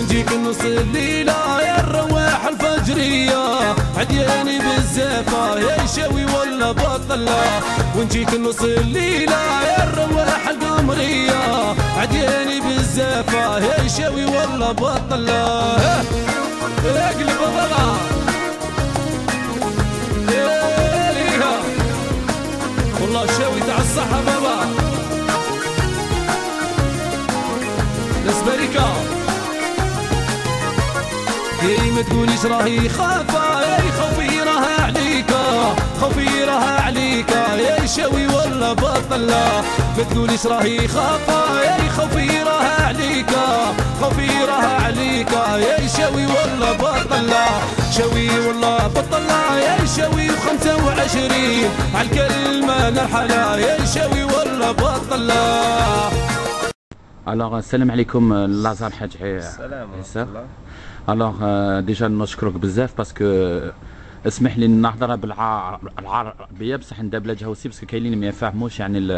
ونجيك نص الليلة يا الرواح الفجرية. عدياني بالزفة يا شوي ولا بطلة. ونجيك نص الليلة يا الرواح القمرية. عدياني بالزفة يا شوي ولا بطلة. اقلب بطلة ما تقوليش راهي؟ خافة. يا خوفي راها عليكا خوفي راها عليكا يا شوي ولا بطلة ما تقوليش راهي؟ خافة. يا خوفي راها عليكا خوفي راها عليكا يا شوي ولا بطلة شوي ولا بطلة يا شوي وخمسة وعشرين. عالكلمة نرحلة. يا شوي ولا بطلة Alors السلام عليكم. لازار حاج السلام عيسى ورحمة الله. Alors déjà نشكرك بزاف parce que اسمح لي نهضر بالعربية. بصح ندير بلا جهوسي parce que كاين اللي ما يفهموش يعني ال-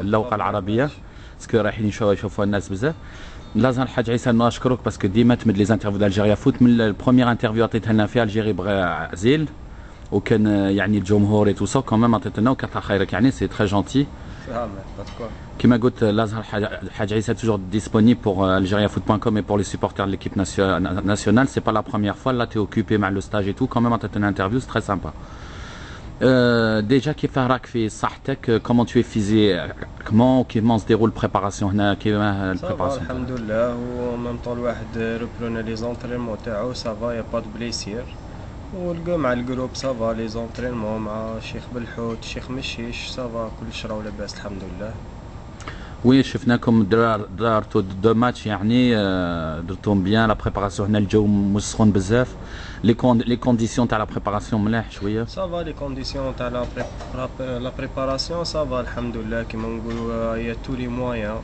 اللغة العربية. parce que رايحين يشوفوا الناس بزاف. لازم الحاج عيسى نشكرك parce que ديما تمد les interviews d'Algérie Foot من ال première interview عطيتها لنا في Algérie Brésil وكان يعني الجمهور tout ça quand même عطيتنا وكثر خيرك. يعني c'est très gentil Kimagout, euh, Lazhar Hadj est toujours disponible pour euh, algeriafoot.com et pour les supporters de l'équipe nationale. C'est pas la première fois. Là, tu es occupé avec le stage et tout. Quand même, en une interview, c'est très sympa. Euh, déjà, euh, comment tu es physique Comment, se déroule la préparation alhamdoulilah. En même temps, le reprenait les entraînements. Ça va, il n'y a pas de blessure. ولقى مع الجروب صافا لي زونترينمون مع شيخ بالحوت شيخ مشيش صافا كلش راهو لاباس الحمد لله. Oui شفناكم دار درتو deux matchs يعني آه، درتوهم bien la préparation هنا الجو مسخون بزاف. les con- les conditions تاع la préparation ملاح شوية. ça va les conditions تاع la pré- la préparation ça va الحمد لله كيما نقولوا هي tous les moyens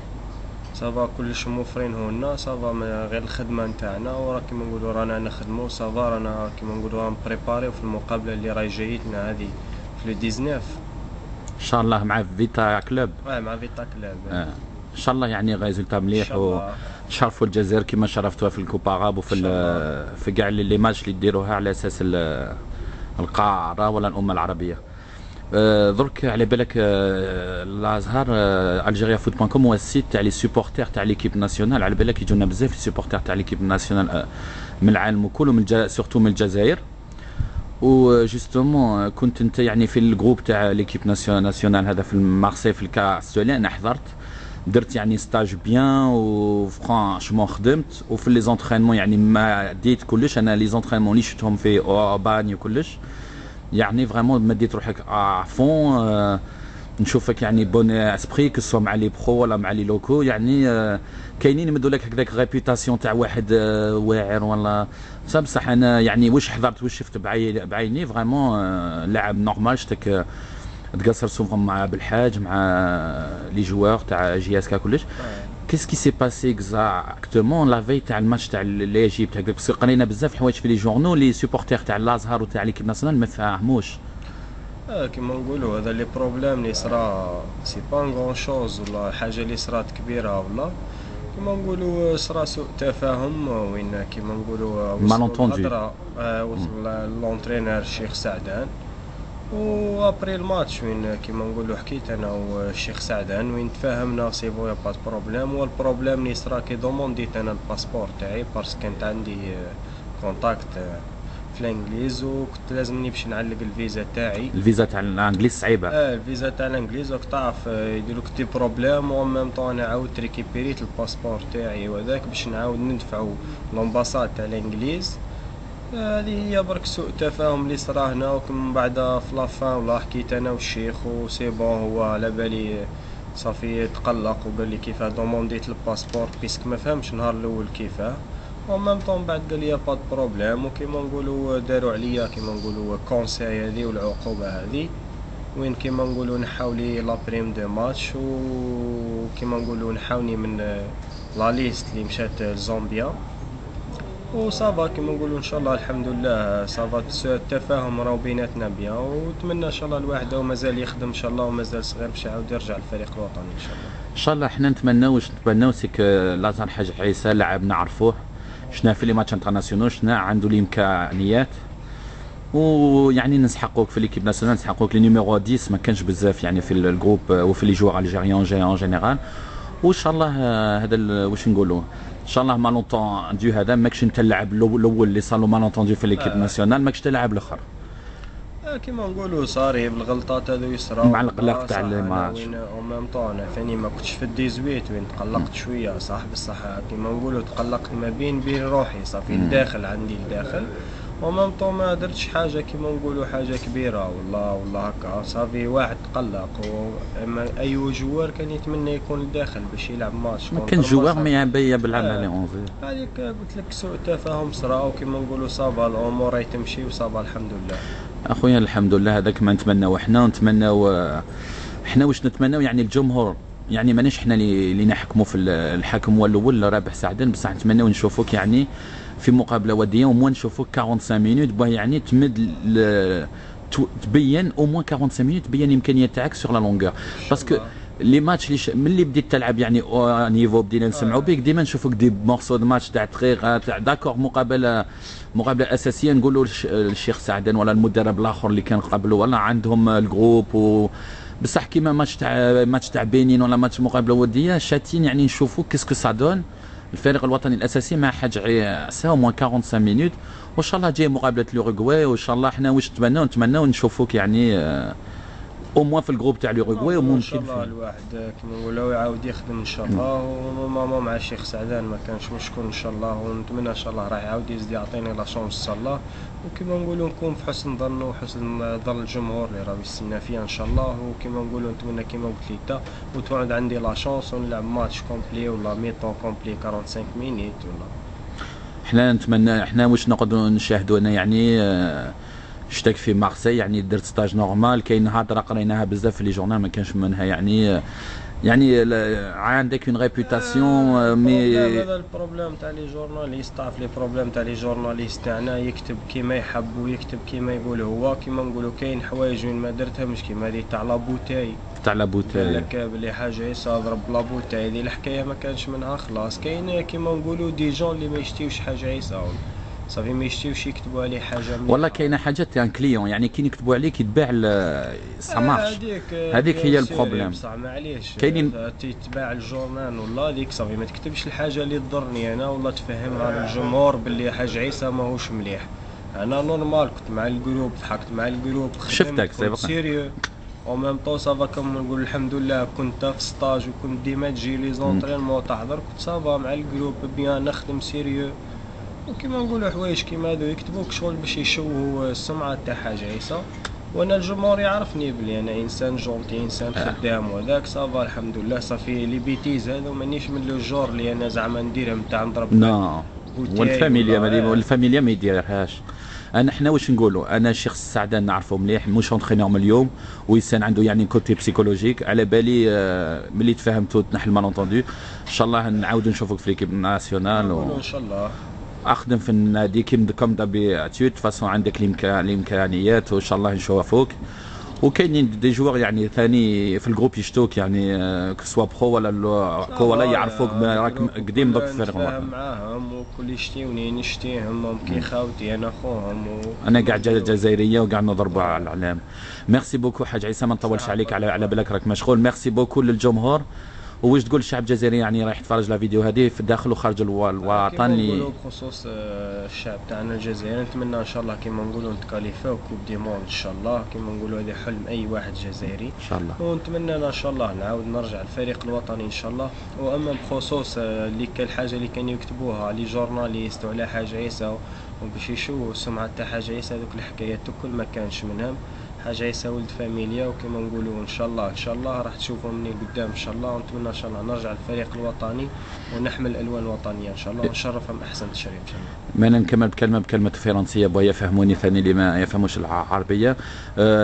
ça va كلش موفرينه لنا ça va غير الخدمة نتاعنا ورا كيما نقولوا رانا نخدموا ça va رانا كيما نقولوا نبريباريو في المقابلة اللي راهي جايتنا هذه في le 19 إن شاء الله مع فيتا كلوب. آه مع فيتا كلاب آه. إن شاء الله يعني résultat مليح وتشرفوا الجزائر كما شرفتوها في ال Coupe arabe وفي في كاع les matchs اللي ديروها على أساس ال- القاره ولا الأمة العربية. درك على بالك الازهر Algérie Foot point com هو ال site تاع les supporters تاع l'équipe nationale على بالك يجونا بزاف les supporters تاع l'équipe nationale من العالم كل ومن surtout من الجزائر و justement كنت انت يعني في ال groupe تاع l'équipe nation- nationale هذا في مارسي في الكاس دو أنا حضرت. درت يعني stage bien و franchement خدمت. وفي les entraînements يعني ما ديت كلش. أنا les entraînements اللي شفتهم في اورباني وكلش يعني vraiment مديت روحك à fond آه نشوفك يعني bon esprit que ce soit مع les pros ولا مع les locaux يعني آه كاينين يمدوا لك هكذاك réputation تاع واحد آه واعر ولا. بصح أنا يعني واش حضرت واش شفت بعي- بعيني vraiment لاعب normal شتك تقصر souvent مع بالحاج مع les joueurs تاع JSK كلش. qu'est-ce qui s'est passé exactement là في تاع الماتش تاع l'Égypte هكذاك parce que قرينا بزاف حوايج في les journaux les supporters تاع الازهر وتاع l'équipe nationale ما فاهموش آه كيما نقولوا هذا le problème اللي صرا c'est pas grande chose ولا حاجة اللي صرات كبيره ولا كيما نقولوا صرا سوء تفاهم وين كيما نقولوا آه وصل l'entraîneur الشيخ سعدان و après الماتش وين كيما نقولوا حكيت أنا والشيخ سعدان وين تفاهمنا c'est bon pas problème وال problème اللي صرا كي دومونديت أنا ال passeport تاعي parce que كانت عندي contact في الإنجليز وكنت لازمني باش نعلق الفيزا تاعي. الفيزا تاع الإنجليز صعيبة. آه الفيزا تاع الإنجليز راك تعرف آه، يديروك des problèmes و même temps أنا عاودت ريكيبيريت ال passeport تاعي وذاك باش نعاود ندفعو l'ambassade تاع الإنجليز. هذه هي برك سوء تفاهم اللي صرا هنا ومن بعد في ولا حكيت أنا والشيخ و c'est bon هو على بالي صافي تقلق وقال لي كيفاه دومونديت ال passeport puisque ما فهمش النهار الأول كيفاه و même temps بعد قال لي pas problème وكيما نقولوا داروا عليا كيما نقولوا conseil هذه والعقوبة هذه. وين كيما نقولوا نحاو لي la prime de match وكيما نقولوا نحاوني من la liste اللي مشات لزامبيا و ça va كيما نقولوا إن شاء الله الحمد لله ça va التفاهم راهو بيناتنا bien ونتمنى إن شاء الله الواحد هو مازال يخدم إن شاء الله ومازال صغير باش يعاود يرجع للفريق الوطني إن شاء الله. إن شاء الله إحنا نتمناو واش نتمناو c'est que لازم حاج عيسى لاعب نعرفوه. شفناه في les matchs international شفناه عنده الامكانيات ويعني نسحقوك في l'équipe nationale نسحقوك les numéros 10 ما كانش بزاف يعني في ال groupe وفي les joueurs algériens en général. وان شاء الله هذا واش نقولوا؟ ان شاء الله malentendu هذا ماكش انت اللاعب الأول اللي صار له malentendu في l'équipe nationale ماكش تلعب الآخر. كيما نقولوا صاري بالغلطات هذو يصراو. مع القلق تاع الماتش au même temps أنا ثاني ما كنتش في ال dix-huit وين تقلقت شوية صح بصح كيما نقولوا تقلقت ما بين بين روحي صافي الداخل عندي الداخل و même temps ما درتش حاجة كيما نقولوا حاجة كبيرة والله والله هكا. صافي واحد تقلق اما أي joueur كان يتمنى يكون الداخل باش يلعب ماتش ما كان joueur ما يبيا بالعب على 11 هذيك قلت لك سوء تفاهم صرا وكيما نقولوا ça va الأمور راهي تمشي و ça va الحمد لله. أخويا الحمد لله هذاك ما نتمناو إحنا ونتمناو إحنا واش نتمناو؟ يعني الجمهور. يعني مانيش إحنا اللي نحكموا في الحكم هو الأول رابح سعدان بصح نتمناو نشوفوك يعني في مقابلة ودية وموا نشوفوك 45 minutes باه يعني تمد تبين أو موان 45 مينوت تبين الامكانيات تاعك سور لا لونغور باسكو لي ماتش اللي ش... ملي بديت تلعب يعني أو نيفو بدينا نسمعوا بك ديما نشوفوك دي مورسو دو ماتش تاع تغيغ تاع داكور مقابله مقابلة أساسية نقولوا الشيخ سعدان ولا المدرب الآخر اللي كان قبله ولا عندهم الجروب و بصح كيما ماتش تاع ماتش تاع بينين ولا ماتش مقابله ودية شاتين يعني نشوفوا كيسكو سا دون الفريق الوطني الأساسي مع حاج عيسى موان 45 مينوت وإن شاء الله جاي مقابلة الأوروغواي وإن شاء الله إحنا واش نتمناو؟ نتمناو نشوفوك يعني آه au moins في ال groupe تاع l'Uruguay وممكن إن شاء الله الواحد نقولوا يعاود يخدم إن شاء الله. و même مع الشيخ سعدان ما كانش مشكل إن شاء الله. ونتمنى إن شاء الله راح يعاود يزيد يعطيني la chance إن شاء الله. وكما نقولوا نكون في حسن ظن وحسن ظن الجمهور اللي راه يستنى فيها إن شاء الله. وكما نقولوا نتمنى كما قلت لي انت وتعود عندي la chance ونلعب match complet ولا mi-temps complet 45 minutes ولا. إحنا نتمنى إحنا واش نقعدوا نشاهدوا أنا يعني آه شفتاك في مارسي يعني درت stage normal. كاين هضره قريناها بزاف في les journal ما كانش منها. يعني يعني عندك une réputation mais هذا ال problème تاع les journalistes تعرف le problème تاع les journalistes تاعنا يكتب كيما يحب ويكتب كيما يقول هو كيما نقولوا كاين حوايج وين ما درتهمش كيما هذه تاع la bouteille تاع la bouteille قال لك بلي حاج عيسى ضرب la bouteille هذه الحكاية ما كانش منها خلاص كاين كيما نقولوا des gens اللي ما يشتيوش حاج عيسى صافي ما يشتيوش يكتبوا عليه حاجة والله كاينة حاجات تاع كليون يعني كي يكتبوا عليك يتباع ça marche هذيك هي ال problème بصح معليش. كاينين تتباع ال journal ولا هذيك صافي ما تكتبش الحاجة اللي تضرني أنا ولا تفهمها للجمهور باللي حاج عيسى ماهوش مليح. أنا normal كنت مع ال groupe ضحكت مع ال groupe شفتك c'est sérieux au même temps ça va كما نقول الحمد لله كنت في stage وكنت ديما تجي les entraînements تحضر كنت ça va مع ال groupe bien نخدم sérieux وكما نقولوا حوايج كيما هادو يكتبوك شغل باش يشوهوا السمعة تاع حاج عيسى. وأنا الجمهور يعرفني بلي أنا إنسان gentil إنسان خدام وذاك ça va الحمد لله صافي les bêtises هذو مانيش من les joueurs اللي أنا زعما نديرهم تاع نضرب non. والفاميليا ما الفاميليا ما يديرهاش. أنا حنا واش نقولوا؟ أنا الشيخ السعدان نعرفه مليح مش entraîneur من اليوم وإنسان عنده يعني côté psychologique على بالي ملي تفاهمتوا تنحل malentendu إن شاء الله نعاودوا نشوفك في l'équipe nationale و... إن شاء الله. أخدم في النادي. comme d'habitude façon عندك الإمكانيات. وإن شاء الله نشوفوك وكاينين des joueurs يعني ثاني في ال groupe يشتوك يعني soit pro ولا كو ولا يعرفوك راك قديم دوك في الفريق معاهم وكل يشتيوني نشتيهم هم كي خاوتي أنا خوهم و... أنا قاعد جزائرية وقاعد نضربوا على الإعلام. merci beaucoup حاج عيسى ما نطولش عليك على على بالك راك مشغول. merci beaucoup للجمهور. وواش تقول الشعب الجزائري يعني راح يتفرج la vidéo هذه في الداخل وخارج الوطن اللي بخصوص الشعب تاعنا الجزائري نتمنى إن شاء الله كيما نقولوا نتكاليفاو coupe du monde إن شاء الله. كيما نقولوا هذا حلم أي واحد جزائري. إن شاء الله. ونتمنى إن شاء الله نعاود نرجع الفريق الوطني إن شاء الله. وأما بخصوص اللي الحاجة اللي كانوا يكتبوها les journalistes وعلى حاج عيسى وباش يشوهوا السمعه تاع حاجة عيسى هذوك الحكايات الكل ما كانش منهم. حاج ولد فاميليا وكما نقولوا إن شاء الله إن شاء الله راح تشوفوا مني قدام إن شاء الله. ونتمنى إن شاء الله نرجع الفريق الوطني ونحمل الألوان الوطنية إن شاء الله ونشرفهم احسن تشريف إن شاء الله. ما نكمل بكلمة بكلمة فرنسية بغا يفهموني ثاني اللي ما يفهموش العربية.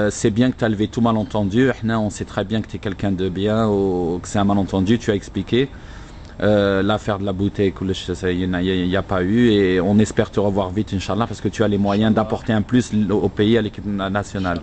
c'est bien que t'as levé tout malentendu إحنا on sait très bien que t'es quelqu'un de bien et ce malentendu tout expliqué Euh, l'affaire de la bouteille, il n'y a, a, pas eu et on espère te revoir vite, Inch'Allah, parce que tu as les moyens d'apporter un plus au pays, à l'équipe nationale.